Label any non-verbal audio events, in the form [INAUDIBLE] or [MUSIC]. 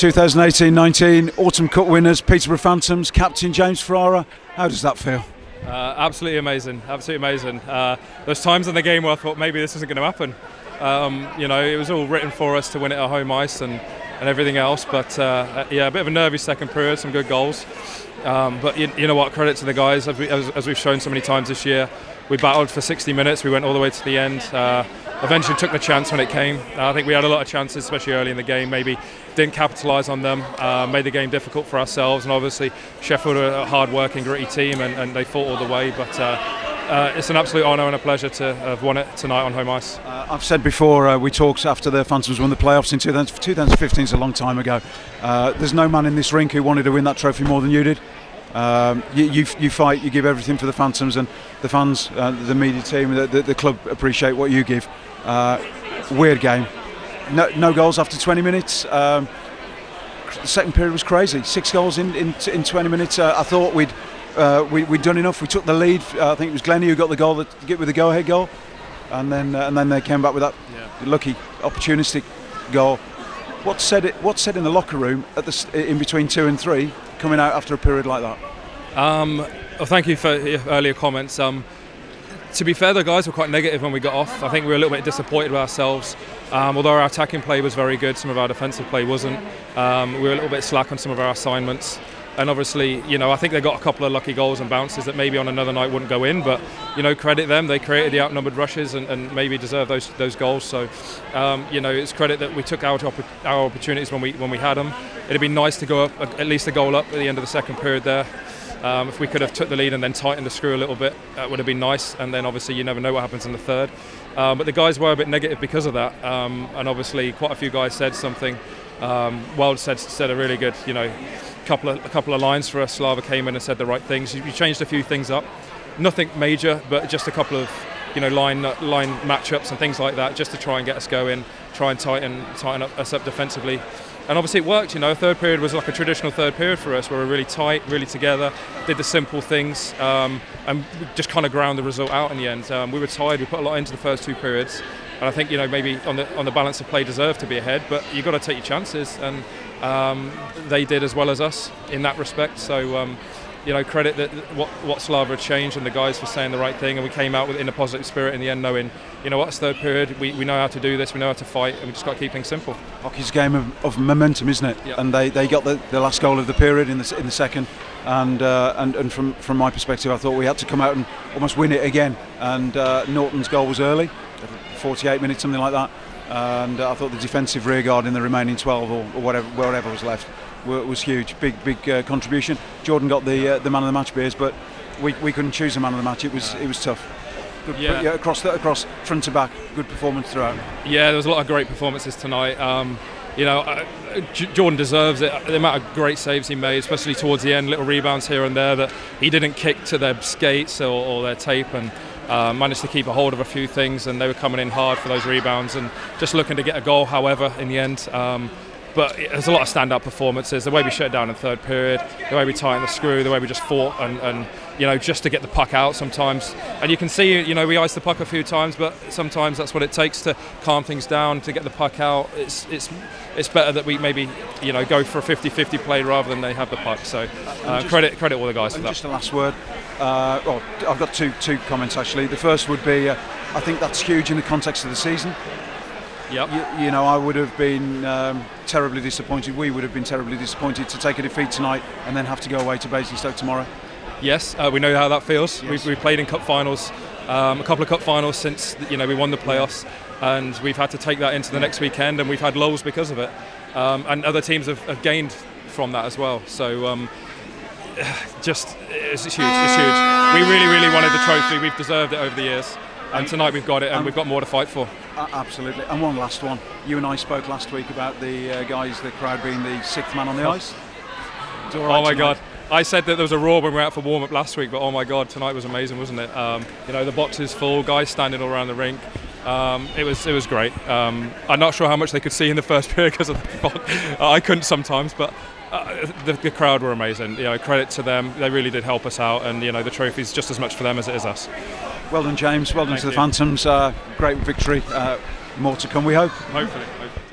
2018-19 Autumn Cup winners, Peterborough Phantoms, Captain James Ferrara. How does that feel? Uh, absolutely amazing, absolutely amazing. Uh, there's times in the game where I thought maybe this isn't going to happen. Um, you know, it was all written for us to win it at home ice and, and everything else. But uh, yeah, a bit of a nervy second period, some good goals. Um, but you, you, know what? Credit to the guys, as, we, we've shown so many times this year. We battled for 60 minutes. We went all the way to the end. Uh, eventually took the chance when it came. Uh, I think we had a lot of chances, especially early in the game. Maybe didn't capitalise on them. Uh, made the game difficult for ourselves. And obviously Sheffield are a hard-working, gritty team, and, and they fought all the way. But uh, uh, it's an absolute honour and a pleasure to have won it tonight on home ice. Uh, I've said before, uh, we talked after the Phantoms won the playoffs in 2015, is a long time ago. Uh, there's no man in this rink who wanted to win that trophy more than you did. Um, you, you, you, fight, you give everything for the Phantoms, and the fans, uh, the media team, the, the, the, club appreciate what you give. Uh, weird game. No, no, goals after 20 minutes. Um, the second period was crazy. Six goals in, in, in 20 minutes. Uh, I thought we'd, uh, we, had done enough. We took the lead. Uh, I think it was Glennie who got the goal, that, get with the go-ahead goal, and then uh, and then they came back with that yeah. lucky, opportunistic goal. What said it? What said in the locker room at the in between two and three, coming out after a period like that? Um, well, thank you for your earlier comments. Um, to be fair, the guys were quite negative when we got off. I think we were a little bit disappointed with ourselves. Um, although our attacking play was very good, some of our defensive play wasn't. Um, we were a little bit slack on some of our assignments. And obviously, you know, I think they got a couple of lucky goals and bounces that maybe on another night wouldn't go in. But you know, credit them; they created the outnumbered rushes and, and maybe deserve those those goals. So, um, you know, it's credit that we took our our opportunities when we when we had them. It'd be nice to go up at least a goal up at the end of the second period there. Um, if we could have took the lead and then tightened the screw a little bit, that would have been nice. And then obviously you never know what happens in the third. Um, but the guys were a bit negative because of that. Um, and obviously quite a few guys said something. Um, Wild said said a really good, you know, couple of a couple of lines for us. Slava came in and said the right things. You changed a few things up, nothing major, but just a couple of you know line line matchups and things like that, just to try and get us going, try and tighten tighten up us up defensively and obviously it worked. You know, third period was like a traditional third period for us, where we are really tight, really together, did the simple things, um, and just kind of ground the result out in the end. Um, we were tired. We put a lot into the first two periods, and I think you know maybe on the on the balance of play deserved to be ahead, but you got to take your chances, and um, they did as well as us in that respect. So um, you know, credit that what, what Slava had changed and the guys for saying the right thing, and we came out with in a positive spirit in the end, knowing, you know, what's third period, we, we know how to do this, we know how to fight, and we just got to keep things simple. Hockey's a game of, of momentum, isn't it? Yep. And they, they got the, the last goal of the period in the in the second, and uh, and and from from my perspective, I thought we had to come out and almost win it again. And uh, Norton's goal was early, 48 minutes, something like that. And I thought the defensive rearguard in the remaining 12 or, or whatever wherever was left was huge. Big, big uh, contribution. Jordan got the uh, the man of the match beers, but we, we couldn't choose a man of the match. It was it was tough. Good, yeah. yeah. across the, across front to back, good performance throughout. Yeah, there was a lot of great performances tonight. Um, you know, uh, Jordan deserves it. The amount of great saves he made, especially towards the end, little rebounds here and there that he didn't kick to their skates or, or their tape, and uh, managed to keep a hold of a few things. And they were coming in hard for those rebounds and just looking to get a goal. However, in the end. Um, but there's a lot of stand-up performances. The way we shut it down in third period, the way we tightened the screw, the way we just fought, and, and you know just to get the puck out sometimes. And you can see, you know, we iced the puck a few times, but sometimes that's what it takes to calm things down, to get the puck out. It's it's it's better that we maybe you know go for a 50-50 play rather than they have the puck. So uh, just, credit credit all the guys for that. Just a last word. Uh, well, I've got two two comments actually. The first would be, uh, I think that's huge in the context of the season. Yep. You, you, know, I would have been um, terribly disappointed. We would have been terribly disappointed to take a defeat tonight and then have to go away to Basingstoke tomorrow. Yes, uh, we know how that feels. Yes. We've, we've, played in cup finals, um, a couple of cup finals since you know we won the playoffs, and we've had to take that into the next weekend, and we've had lulls because of it. Um, and other teams have, have, gained from that as well. So. Um, [SIGHS] just it's huge, it's huge. We really, really wanted the trophy. We've deserved it over the years and tonight we've got it, and, and we've got more to fight for. Uh, absolutely. And one last one. You and I spoke last week about the uh, guys, the crowd being the sixth man on the ice. oh my tonight. God. I said that there was a roar when we were out for warm up last week, but oh my God, tonight was amazing, wasn't it? Um, you know, the box is full, guys standing all around the rink. Um, it was it was great. Um, I'm not sure how much they could see in the first [LAUGHS] period because of the fog. I couldn't sometimes, but uh, the, the, crowd were amazing. You know, credit to them. They really did help us out, and you know, the trophy's just as much for them as it is us. Well done, James. Well done Thank to the Phantoms. Uh, great victory. Uh, more to come, we hope. Hopefully. hopefully.